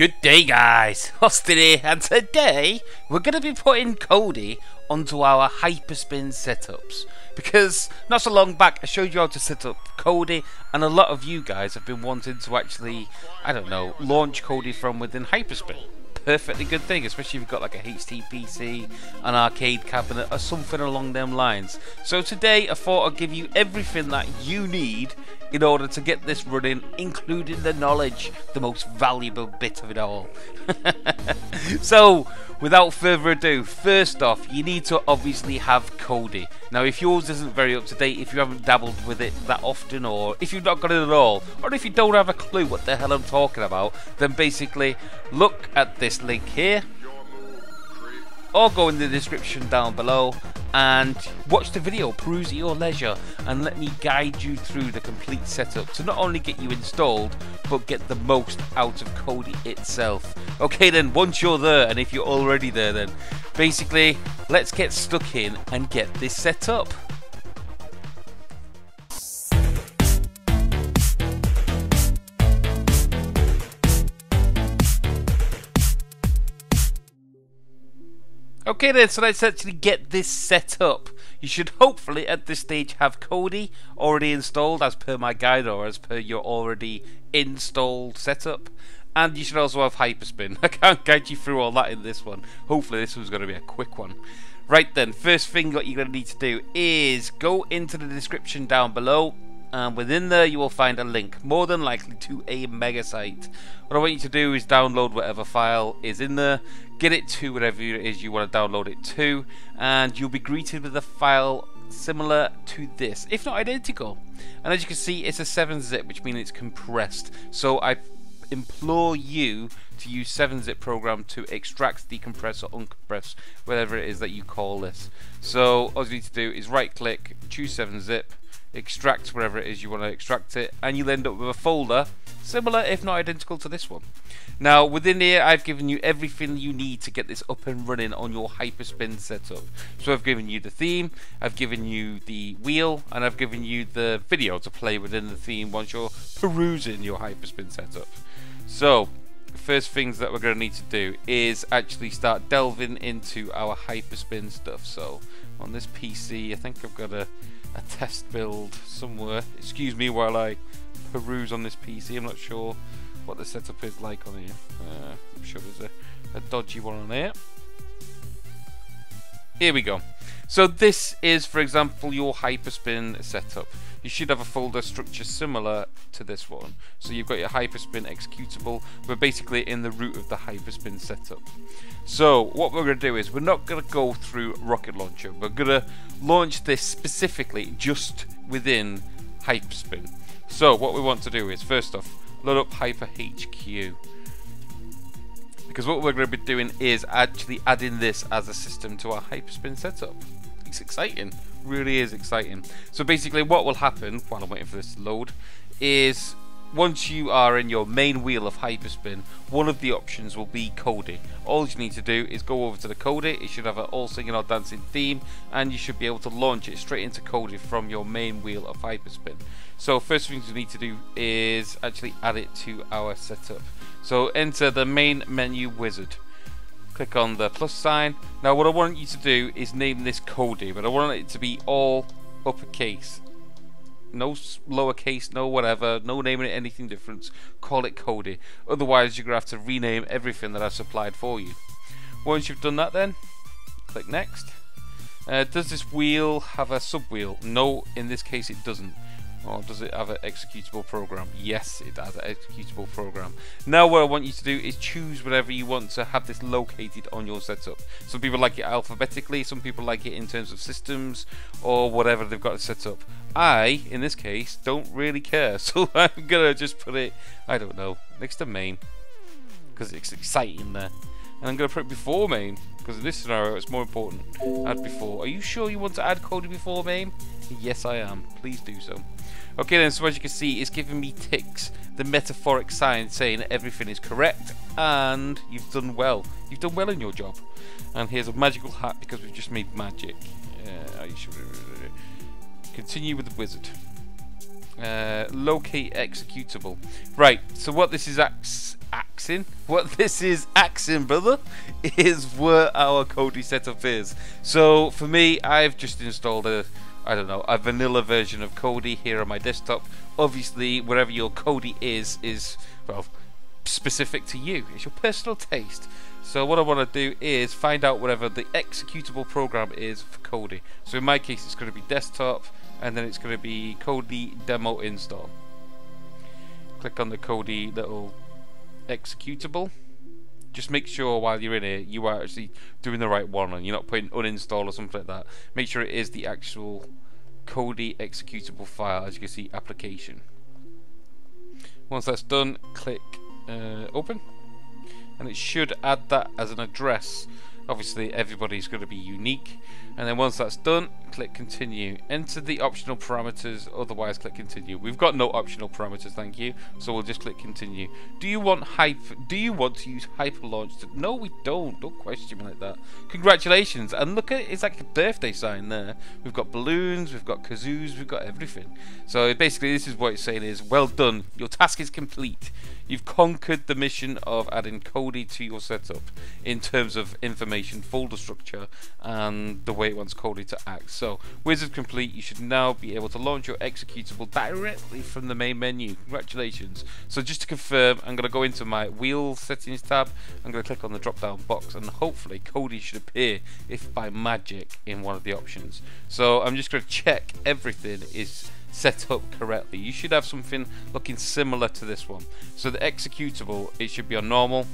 Good day guys, Austin here and today we're going to be putting Kodi onto our Hyperspin setups. Because not so long back I showed you how to set up Kodi and a lot of you guys have been wanting to actually, I don't know, launch Kodi from within Hyperspin perfectly good thing, especially if you've got like a HTPC, an arcade cabinet, or something along them lines. So today I thought I'd give you everything that you need in order to get this running, including the knowledge, the most valuable bit of it all. so, without further ado, first off, you need to obviously have Kodi. Now, if yours isn't very up to date, if you haven't dabbled with it that often, or if you've not got it at all, or if you don't have a clue what the hell I'm talking about, then basically look at this link here or go in the description down below and watch the video, peruse at your leisure, and let me guide you through the complete setup to not only get you installed, but get the most out of Kodi itself. Okay then, once you're there, and if you're already there then, basically, let's get stuck in and get this set up. Okay then, so let's actually get this set up. You should hopefully at this stage have Kodi already installed as per my guide or as per your already installed setup. And you should also have Hyperspin. I can't guide you through all that in this one. Hopefully this one's going to be a quick one. Right then, first thing what you're going to need to do is go into the description down below and within there you will find a link, more than likely to a mega site. What I want you to do is download whatever file is in there, get it to whatever it is you want to download it to, and you'll be greeted with a file similar to this, if not identical. And as you can see, it's a 7-zip, which means it's compressed. So I implore you to use 7-zip program to extract, decompress, or uncompress, whatever it is that you call this. So all you need to do is right click, choose 7-zip, extract wherever it is you want to extract it, and you'll end up with a folder similar, if not identical, to this one. Now, within here, I've given you everything you need to get this up and running on your Hyperspin setup. So I've given you the theme, I've given you the wheel, and I've given you the video to play within the theme once you're perusing your Hyperspin setup. So, first things that we're going to need to do is actually start delving into our Hyperspin stuff. So, on this PC, I think I've got a a test build somewhere. Excuse me while I peruse on this PC. I'm not sure what the setup is like on here. Uh, I'm sure there's a, a dodgy one on here. Here we go. So this is, for example, your Hyperspin setup. You should have a folder structure similar to this one. So you've got your Hyperspin executable. We're basically in the root of the Hyperspin setup. So what we're going to do is we're not going to go through Rocket Launcher. We're going to launch this specifically just within Hyperspin. So what we want to do is first off load up Hyper HQ because what we're going to be doing is actually adding this as a system to our Hyperspin setup. It's exciting, really is exciting. So basically what will happen while I'm waiting for this to load is once you are in your main wheel of Hyperspin, one of the options will be Kodi. All you need to do is go over to the Kodi, it should have an all singing or dancing theme, and you should be able to launch it straight into Kodi from your main wheel of Hyperspin. So first thing you need to do is actually add it to our setup. So enter the main menu wizard. Click on the plus sign. Now what I want you to do is name this Kodi, but I want it to be all uppercase no lowercase, no whatever, no naming it anything different. Call it Kodi. Otherwise, you're going to have to rename everything that I've supplied for you. Once you've done that, then click next. Uh, does this wheel have a sub wheel? No, in this case, it doesn't. Or does it have an executable program? Yes, it has an executable program. Now what I want you to do is choose whatever you want to have this located on your setup. Some people like it alphabetically, some people like it in terms of systems, or whatever they've got set up. I, in this case, don't really care, so I'm gonna just put it, I don't know, next to main, because it's exciting there. And I'm gonna put it before main, because in this scenario it's more important. Add before. Are you sure you want to add Kodi before main? Yes, I am. Please do so. Okay then, so as you can see, it's giving me ticks, the metaphoric sign saying everything is correct, and you've done well. You've done well in your job. And here's a magical hat because we've just made magic. Uh, Continue with the wizard. Uh, locate executable. Right, so what this is ax axing, what this is axing, brother, is where our Kodi setup is. So for me, I've just installed a, I don't know, a vanilla version of Kodi here on my desktop. Obviously, wherever your Kodi is, is, well, specific to you. It's your personal taste. So what I want to do is find out whatever the executable program is for Kodi. So in my case, it's going to be desktop, and then it's going to be Kodi demo install. Click on the Kodi little executable. Just make sure while you're in it, you are actually doing the right one, and you're not putting uninstall or something like that. Make sure it is the actual Kodi executable file, as you can see, application. Once that's done, click uh, open and it should add that as an address obviously everybody's going to be unique. And then once that's done click continue. Enter the optional parameters otherwise click continue. We've got no optional parameters thank you. So we'll just click continue. Do you want hype do you want to use hyperlaunch to, no we don't. Don't question me like that. Congratulations. And look at it, it's like a birthday sign there. We've got balloons we've got kazoos we've got everything. So basically this is what it's saying is well done. Your task is complete You've conquered the mission of adding Kodi to your setup in terms of information, folder structure, and the way it wants Kodi to act. So, wizard complete, you should now be able to launch your executable directly from the main menu. Congratulations. So just to confirm, I'm going to go into my wheel settings tab, I'm going to click on the drop down box, and hopefully Kodi should appear, if by magic, in one of the options. So I'm just going to check everything is set up correctly. You should have something looking similar to this one. So the executable, it should be on normal,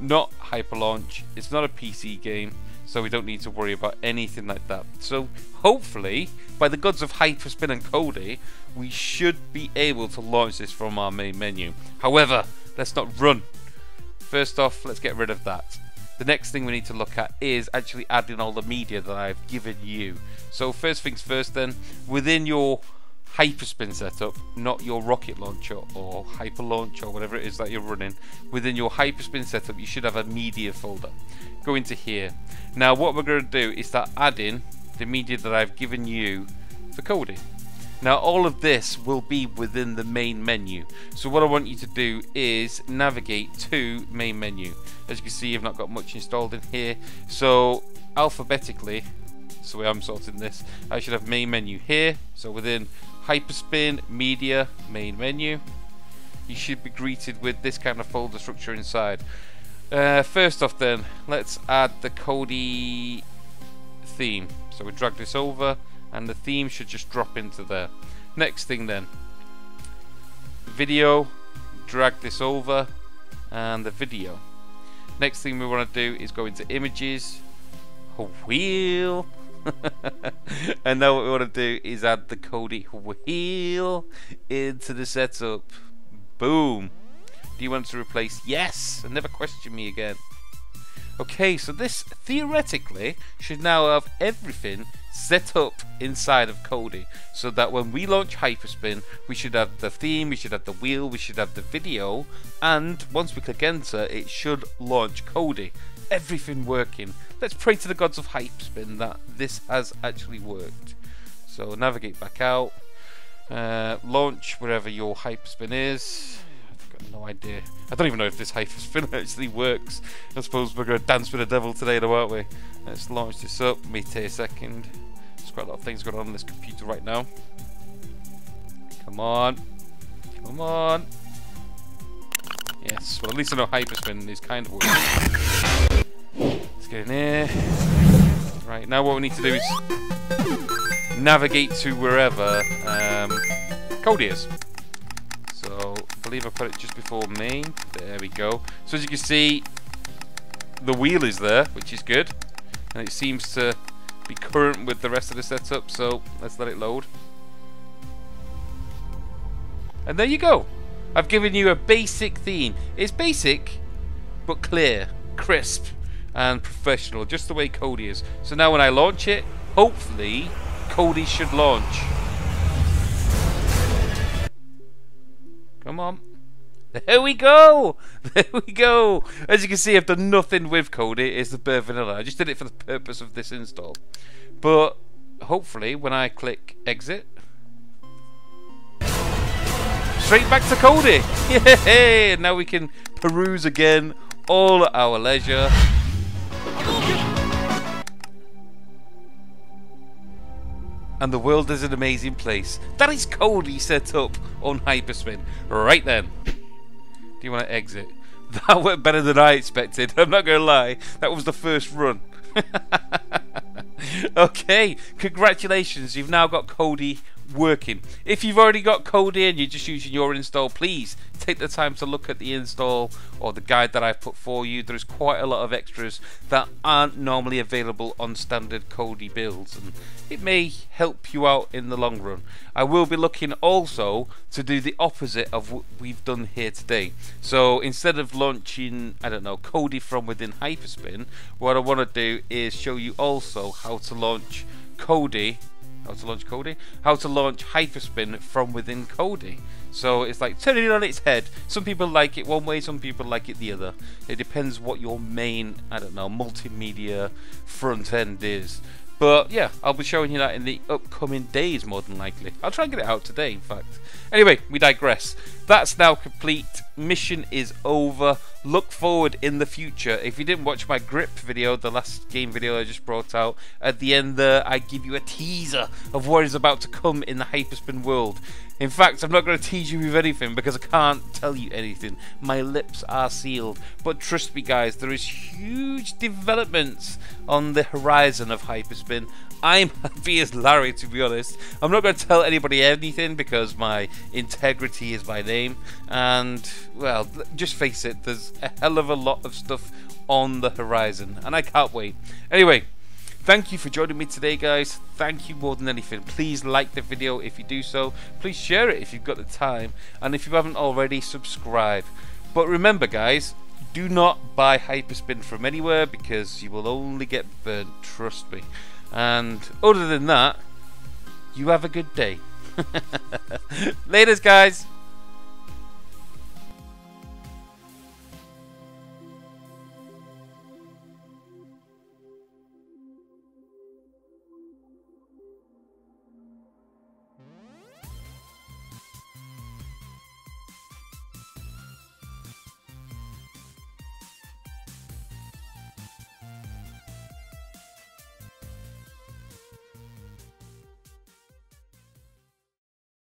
not hyper launch. It's not a PC game, so we don't need to worry about anything like that. So hopefully, by the gods of Hyperspin and Kodi, we should be able to launch this from our main menu. However, let's not run. First off, let's get rid of that. The next thing we need to look at is actually adding all the media that I've given you. So first things first then, within your Hyperspin setup, not your rocket launcher or hyper launch or whatever it is that you're running. Within your Hyperspin setup, you should have a media folder. Go into here. Now, what we're going to do is start adding the media that I've given you for coding. Now, all of this will be within the main menu. So, what I want you to do is navigate to main menu. As you can see, I've not got much installed in here. So, alphabetically, so I'm sorting this, I should have main menu here. So, within Hyperspin, Media, Main Menu. You should be greeted with this kind of folder structure inside. Uh, first off then, let's add the Kodi theme. So we drag this over and the theme should just drop into there. Next thing then, video, drag this over and the video. Next thing we want to do is go into images, wheel, and now what we want to do is add the Kodi wheel into the setup. Boom. Do you want to replace yes and never question me again? Okay, so this theoretically should now have everything set up inside of Kodi so that when we launch Hyperspin, we should have the theme, we should have the wheel, we should have the video, and once we click enter, it should launch Kodi. everything working. Let's pray to the gods of hype spin that this has actually worked. So navigate back out, uh, launch wherever your hype spin is. I've got no idea. I don't even know if this hype spin actually works. I suppose we're going to dance with the devil today, though, aren't we? Let's launch this up. Me take a second. There's quite a lot of things going on on this computer right now. Come on. Come on. Yes, well at least I know Hyperspin is kind of working. Get in here. Right, now what we need to do is navigate to wherever um, Kodi is. So, I believe I put it just before main. There we go. So as you can see, the wheel is there, which is good. And it seems to be current with the rest of the setup, so let's let it load. And there you go. I've given you a basic theme. It's basic, but clear, crisp, and professional, just the way Kodi is. So now when I launch it, hopefully Kodi should launch. Come on. There we go! There we go! As you can see, I've done nothing with Kodi. It's the bare vanilla. I just did it for the purpose of this install. But hopefully, when I click exit, straight back to Kodi. Yay! Now we can peruse again all at our leisure. And the world is an amazing place. That is Kodi set up on Hyperspin. Right then. Do you want to exit? That went better than I expected. I'm not going to lie. That was the first run. okay, congratulations. You've now got Kodi working. If you've already got Kodi and you're just using your install, please take the time to look at the install or the guide that I've put for you. There's quite a lot of extras that aren't normally available on standard Kodi builds and it may help you out in the long run. I will be looking also to do the opposite of what we've done here today. So instead of launching, I don't know, Kodi from within Hyperspin, what I want to do is show you also how to launch Kodi how to launch Kodi, how to launch Hyperspin from within Kodi. So it's like turning it on its head. Some people like it one way, some people like it the other. It depends what your main, I don't know, multimedia front end is. But yeah, I'll be showing you that in the upcoming days, more than likely. I'll try and get it out today, in fact. Anyway, we digress. That's now complete. Mission is over. Look forward in the future. If you didn't watch my grip video, the last game video I just brought out, at the end there, I give you a teaser of what is about to come in the Hyperspin world. In fact, I'm not going to tease you with anything because I can't tell you anything. My lips are sealed. But trust me, guys, there is huge developments on the horizon of Hyperspin. I'm happy as Larry, to be honest. I'm not going to tell anybody anything because my integrity is my name. And, well, just face it, there's a hell of a lot of stuff on the horizon. And I can't wait. Anyway, Thank you for joining me today, guys. Thank you more than anything. Please like the video if you do so. Please share it if you've got the time. And if you haven't already, subscribe. But remember, guys, do not buy Hyperspin from anywhere because you will only get burnt. Trust me. And other than that, you have a good day. Laters, guys.